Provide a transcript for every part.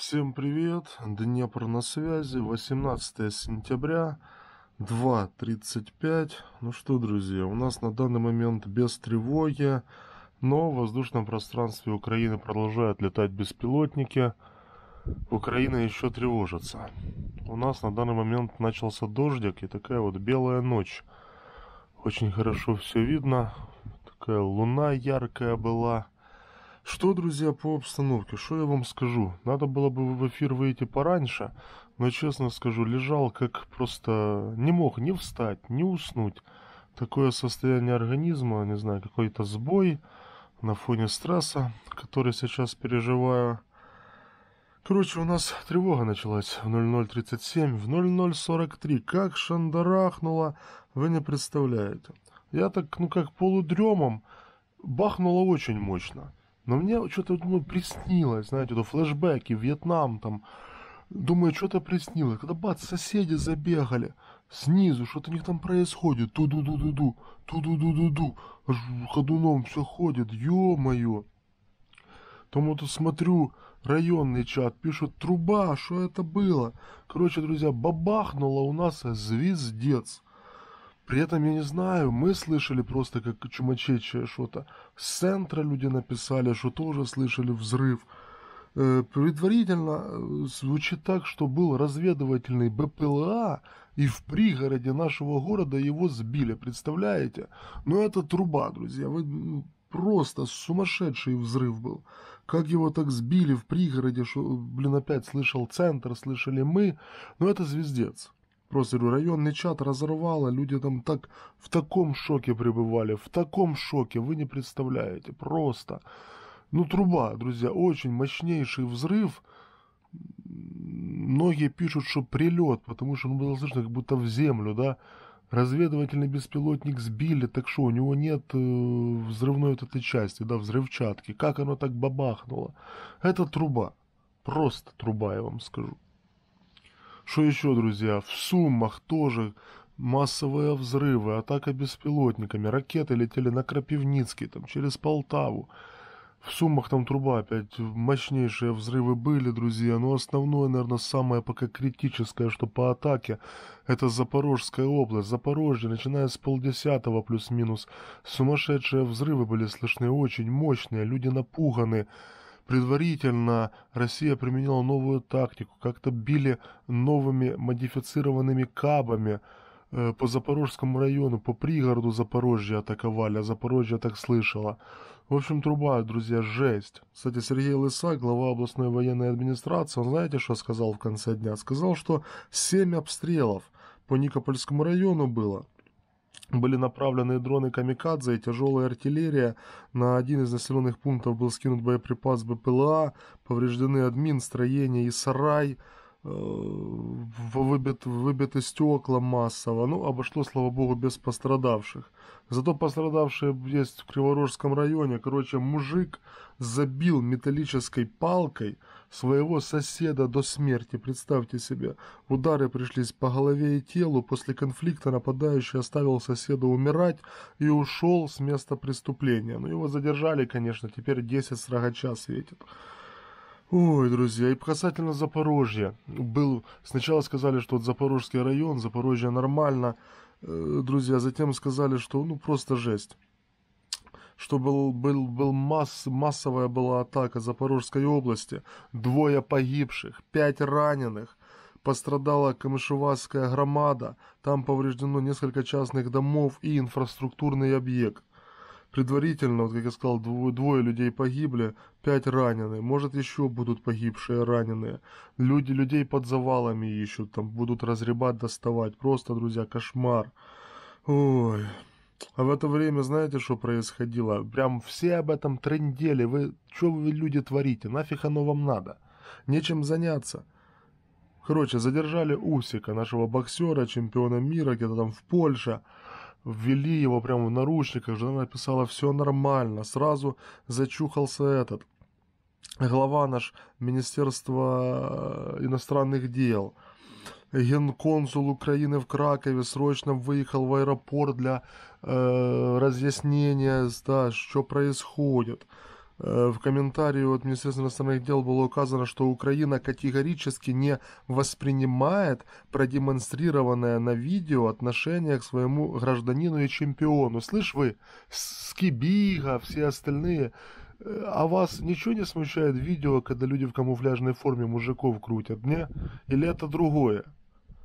Всем привет, Днепр на связи, 18 сентября, 2.35. Ну что, друзья, у нас на данный момент без тревоги, но в воздушном пространстве Украины продолжают летать беспилотники. Украина еще тревожится. У нас на данный момент начался дождик и такая вот белая ночь. Очень хорошо все видно, такая луна яркая была. Что, друзья, по обстановке, что я вам скажу? Надо было бы в эфир выйти пораньше, но, честно скажу, лежал как просто... Не мог ни встать, ни уснуть. Такое состояние организма, не знаю, какой-то сбой на фоне стресса, который сейчас переживаю. Короче, у нас тревога началась в 00.37, в 00.43. Как шандарахнуло, вы не представляете. Я так, ну как полудремом, бахнуло очень мощно. Но мне что-то, думаю, приснилось, знаете, то флешбеки, Вьетнам там. Думаю, что-то приснилось. Когда бац, соседи забегали снизу, что-то у них там происходит. Ту-ду-ду-ду-ду, ту-ду-ду-ду-ду. Аж ходуном все ходит, ё-моё. Там вот смотрю, районный чат, пишут, труба, что это было? Короче, друзья, бабахнуло у нас звездец. При этом, я не знаю, мы слышали просто как чумачечее что-то. С центра люди написали, что тоже слышали взрыв. Э, предварительно э, звучит так, что был разведывательный БПЛА, и в пригороде нашего города его сбили, представляете? Но ну, это труба, друзья, вы просто сумасшедший взрыв был. Как его так сбили в пригороде, что, блин, опять слышал центр, слышали мы, но это звездец. Просто говорю, районный чат разорвало, люди там так в таком шоке пребывали, в таком шоке, вы не представляете, просто. Ну, труба, друзья, очень мощнейший взрыв. Многие пишут, что прилет, потому что он был слышно как будто в землю, да. Разведывательный беспилотник сбили, так что у него нет э, взрывной вот этой части, да, взрывчатки. Как оно так бабахнуло? Это труба. Просто труба, я вам скажу. Что еще, друзья? В Суммах тоже массовые взрывы, атака беспилотниками, ракеты летели на Крапивницкий, там, через Полтаву. В Суммах там труба опять, мощнейшие взрывы были, друзья, но основное, наверное, самое пока критическое, что по атаке, это Запорожская область, Запорожье, начиная с полдесятого плюс-минус, сумасшедшие взрывы были слышны, очень мощные, люди напуганы, Предварительно Россия применила новую тактику, как-то били новыми модифицированными кабами э, по Запорожскому району, по пригороду Запорожья атаковали, а Запорожье так слышала. В общем, труба, друзья, жесть. Кстати, Сергей Лыса, глава областной военной администрации, он знаете, что сказал в конце дня? Сказал, что семь обстрелов по Никопольскому району было были направлены дроны «Камикадзе» и тяжелая артиллерия. На один из населенных пунктов был скинут боеприпас БПЛА, повреждены админ, строение и сарай, э, выбит, выбиты стекла массово. Ну, обошло, слава богу, без пострадавших. Зато пострадавшие есть в Криворожском районе. Короче, мужик забил металлической палкой своего соседа до смерти, представьте себе. Удары пришлись по голове и телу, после конфликта нападающий оставил соседа умирать и ушел с места преступления. Но ну, его задержали, конечно, теперь 10 с рогача светит. Ой, друзья, и касательно Запорожья. Был, сначала сказали, что вот Запорожский район, Запорожье нормально, э, друзья, затем сказали, что ну просто жесть что был, был, был масс, массовая была атака Запорожской области, двое погибших, пять раненых, пострадала Камышеватская громада, там повреждено несколько частных домов и инфраструктурный объект. Предварительно, вот как я сказал, двое, двое людей погибли, пять ранены. Может, еще будут погибшие раненые. Люди людей под завалами ищут, там будут разребать, доставать. Просто, друзья, кошмар. Ой. А в это время знаете, что происходило? Прям все об этом трендели. Вы, что вы, люди, творите? Нафиг оно вам надо? Нечем заняться. Короче, задержали Усика, нашего боксера, чемпиона мира, где-то там в Польше. Ввели его прямо в наручниках, жена написала все нормально. Сразу зачухался этот глава наш Министерства иностранных дел – генконсул Украины в Кракове срочно выехал в аэропорт для э, разъяснения, да, что происходит. Э, в комментарии от Министерства иностранных дел было указано, что Украина категорически не воспринимает продемонстрированное на видео отношение к своему гражданину и чемпиону. Слышь вы, Скибига, все остальные, э, а вас ничего не смущает видео, когда люди в камуфляжной форме мужиков крутят, не? Или это другое?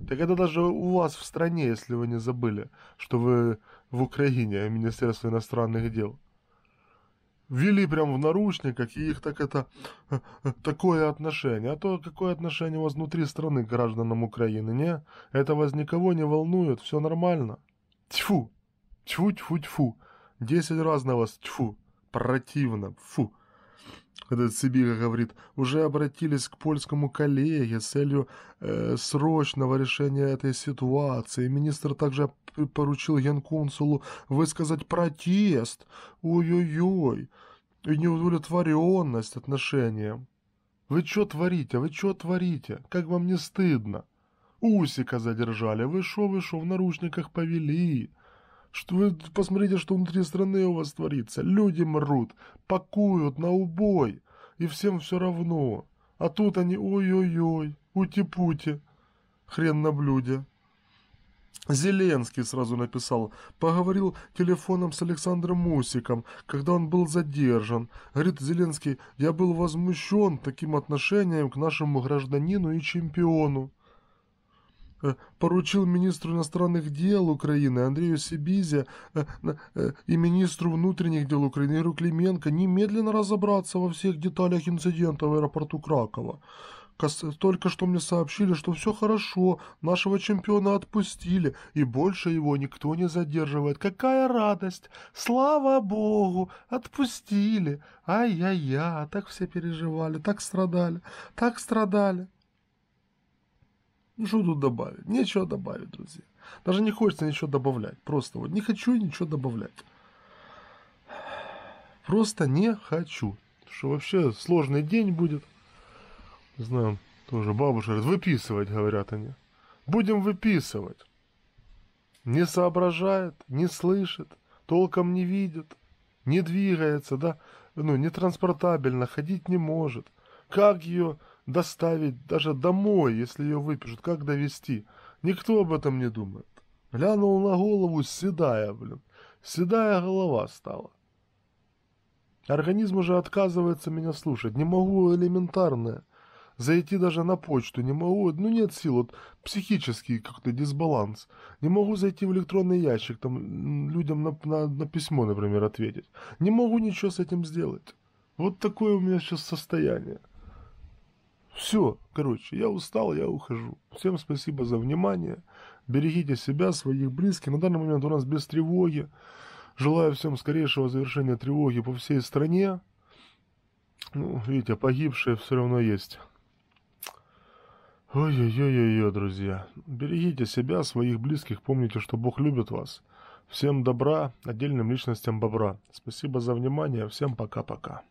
Так это даже у вас в стране, если вы не забыли, что вы в Украине, Министерство иностранных дел ввели прям в наручниках, и их так это, э, э, такое отношение. А то какое отношение у вас внутри страны к гражданам Украины, не? Это вас никого не волнует, все нормально. Тьфу, тьфу, тьфу, тьфу. Десять раз на вас, тьфу, противно, фу. Этот Сибига говорит, уже обратились к польскому коллеге с целью э, срочного решения этой ситуации. Министр также поручил генконсулу высказать протест, ой-ой-ой, и неудовлетворенность отношениям. Вы что творите, вы что творите? Как вам не стыдно? Усика задержали, вы шо, вы шо, в наручниках повели? Что вы посмотрите, что внутри страны у вас творится. Люди мрут, пакуют на убой, и всем все равно. А тут они ой-ой-ой, ути-пути, хрен на блюде. Зеленский сразу написал, поговорил телефоном с Александром Мусиком, когда он был задержан. Говорит Зеленский, я был возмущен таким отношением к нашему гражданину и чемпиону. Э, поручил министру иностранных дел Украины Андрею Сибизе э, э, и министру внутренних дел Украины Иру Клименко немедленно разобраться во всех деталях инцидента в аэропорту Кракова. Только что мне сообщили, что все хорошо, нашего чемпиона отпустили, и больше его никто не задерживает. Какая радость! Слава богу! Отпустили! Ай-яй-яй, так все переживали, так страдали, так страдали. Ну что тут добавить? Нечего добавить, друзья. Даже не хочется ничего добавлять. Просто вот не хочу ничего добавлять. Просто не хочу. Что вообще сложный день будет. Не знаю, тоже бабушка говорит, выписывать, говорят они. Будем выписывать. Не соображает, не слышит, толком не видит, не двигается, да, ну, не транспортабельно, ходить не может. Как ее доставить даже домой, если ее выпишут, как довести. Никто об этом не думает. Глянул на голову, седая, блин. Седая голова стала. Организм уже отказывается меня слушать. Не могу элементарное. Зайти даже на почту не могу. Ну нет сил, вот психический как-то дисбаланс. Не могу зайти в электронный ящик, там людям на, на, на письмо, например, ответить. Не могу ничего с этим сделать. Вот такое у меня сейчас состояние. Все, короче, я устал, я ухожу. Всем спасибо за внимание. Берегите себя, своих близких. На данный момент у нас без тревоги. Желаю всем скорейшего завершения тревоги по всей стране. Ну, видите, погибшие все равно есть. Ой-ой-ой-ой, друзья. Берегите себя, своих близких. Помните, что Бог любит вас. Всем добра, отдельным личностям бобра. Спасибо за внимание. Всем пока-пока.